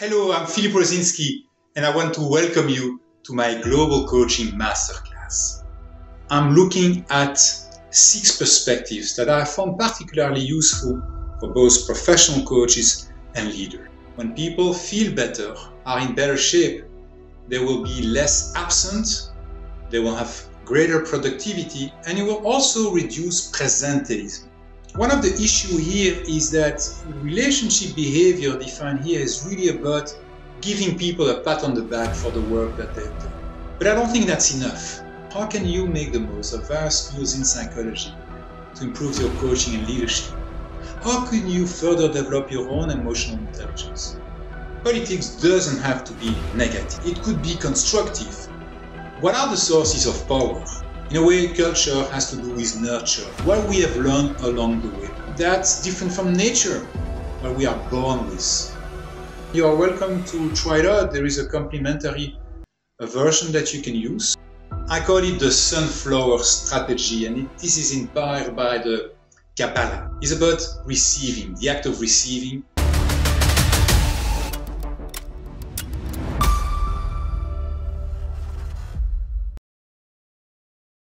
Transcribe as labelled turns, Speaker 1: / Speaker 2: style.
Speaker 1: Hello, I'm Philippe Rosinski, and I want to welcome you to my Global Coaching Masterclass. I'm looking at six perspectives that I found particularly useful for both professional coaches and leaders. When people feel better, are in better shape, they will be less absent, they will have greater productivity, and it will also reduce presenteeism. One of the issue here is that relationship behavior defined here is really about giving people a pat on the back for the work that they've done. But I don't think that's enough. How can you make the most of various skills in psychology to improve your coaching and leadership? How can you further develop your own emotional intelligence? Politics doesn't have to be negative. It could be constructive. What are the sources of power? In a way, culture has to do with nurture, what we have learned along the way. That's different from nature, what we are born with. You are welcome to try it out. There is a complementary version that you can use. I call it the sunflower strategy, and it, this is inspired by the Kabbalah. It's about receiving, the act of receiving.